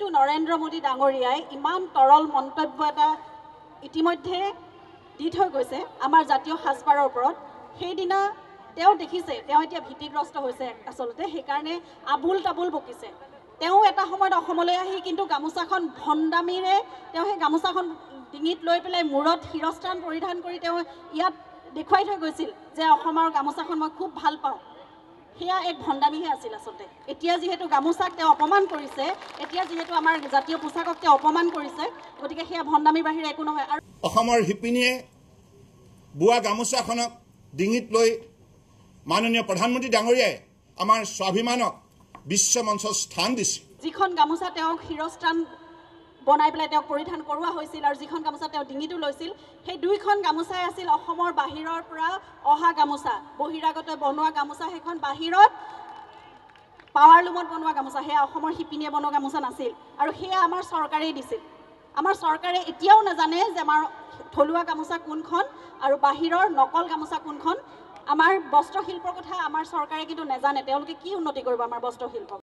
যিহেতু নৰেন্দ্ৰ মোদী ডাঙৰীয়াই ইমান তৰল মন্তব্য এটা ইতিমধ্যে দি থৈ গৈছে আমাৰ জাতীয় সাজপাৰৰ ওপৰত। সেইদিনা তেওঁ দেখিছে তেওঁ এতিয়া ভীতিগ্ৰস্ত হৈছে আচলতে সেইকাৰণে আবুল তাবুল বকিছে। তেওঁ এটা সময়ত অসমলৈ আহি কিন্তু গামোচাখন ভণ্ডামীৰে তেওঁ সেই গামোচাখন ডিঙিত লৈ পেলাই মূৰত শিৰস্থান পৰিধান কৰি তেওঁ ইয়াত দেখুৱাই থৈ গৈছিল যে অসমৰ গামোচাখন মই খুব ভাল পাওঁ। সেয়া এক ভণ্ডামীহে আছিল আচলতে। এতিয়া যিহেতু গামোচাক তেওঁ অপমান কৰিছে এতিয়া যিহেতু আমাৰ জাতীয় পোচাকক তেওঁ অপমান কৰিছে গতিকে সেয়া ভণ্ডামীৰ বাহিৰে একো নহয়। আৰু অসমৰ শিপিনীয়ে বোৱা গামোচাখনক ডিঙিত লৈ মাননীয় প্ৰধানমন্ত্ৰী ডাঙৰীয়াই আমাৰ স্বাভিমানক বিশ্ব মঞ্চত স্থান দিছে। যিখন গামোচা তেওঁক শিৰস্থান বনাই পেলাই তেওঁক পৰিধান কৰোৱা হৈছিল আৰু যিখন গামোচা তেওঁ ডিঙিটো লৈছিল সেই দুইখন গামোচাই আছিল অসমৰ বাহিৰৰ পৰা অহা গামোচা বহিৰাগত বনোৱা গামোচা। সেইখন বাহিৰত পাৱাৰ লুমত বনোৱা গামোচা সেয়া অসমৰ শিপিনীয়ে বনোৱা গামোচা নাছিল। আৰু সেয়া আমাৰ চৰকাৰেই দিছিল। আমাৰ চৰকাৰে এতিয়াও নাজানে যে আমাৰ থলুৱা গামোচা কোনখন আৰু বাহিৰৰ নকল গামোচা কোনখন। আমাৰ বস্ত্ৰশিল্পৰ কথা আমাৰ চৰকাৰে কিন্তু নাজানে। তেওঁলোকে কি উন্নতি কৰিব আমাৰ বস্ত্ৰশিল্পক?